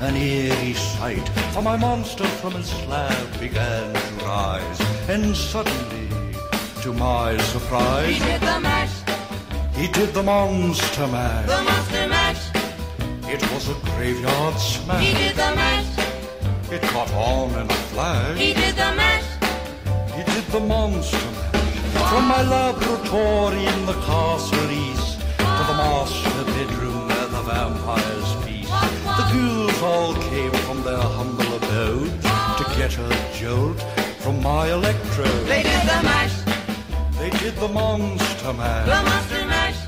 my eyes beheld an eerie sight, for my monster from his slab began to rise, and suddenly, to my surprise, He did the mash, he did the monster mash. the monster mash. It was a graveyard smash. He did the mash, It caught on in a flash. he did the mash. He did the monster mash. From my laboratory in the castle east to the master bedroom get a jolt from my electrode. They did the mash, They did the monster mash. the monster mash.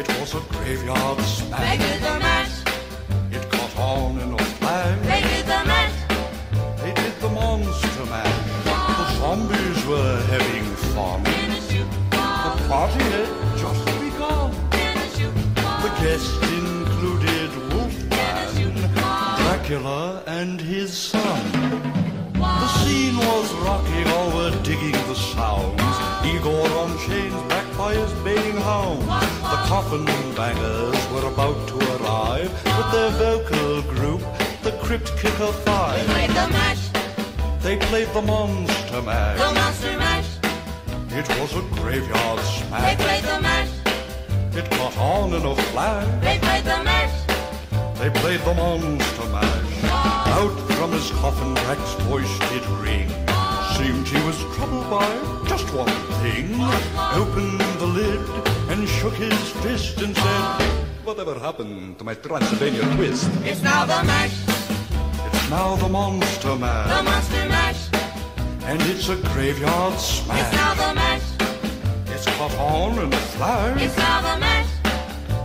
It was a graveyard smash. They did the mash, It caught on in a flash. they did the mash. They did the monster mash. The zombies were having fun. The party had just begun. in a shoot, The guests included Wolfman, Dracula, and his son. The scene was rocking, all were digging the sounds. Igor on chains, backed by his baying hounds. The coffin bangers were about to arrive with their vocal group, the Crypt Kicker They Five. played the mash, They played the monster mash. the monster mash. It was a graveyard smash. They played the mash, It caught on in a flash. they played the mash. They played the monster mash. From his coffin, Drac's voice did ring. Seemed he was troubled by just one thing. Opened the lid and shook his fist and said, Whatever happened to my Transylvania twist? It's now the mash, It's now the monster the monster mash. And it's a graveyard smash. It's now the mash, It's caught on in a flash. it's now the mash.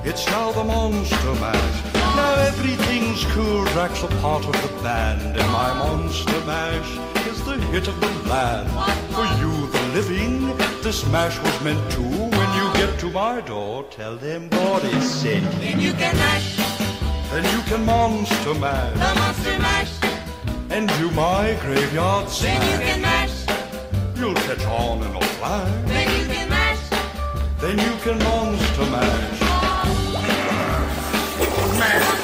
It's now the monster mash. Now everything's cool. Drac's a part of the band, and my monster mash is the hit of the land. For you, the living, this mash was meant to. When you get to my door, tell them what is said. Then you can mash, Then you can monster mash the monster mash. and do my graveyard Then you smash. can mash, You'll catch on in a flash. then you can mash. Then you can monster mash man.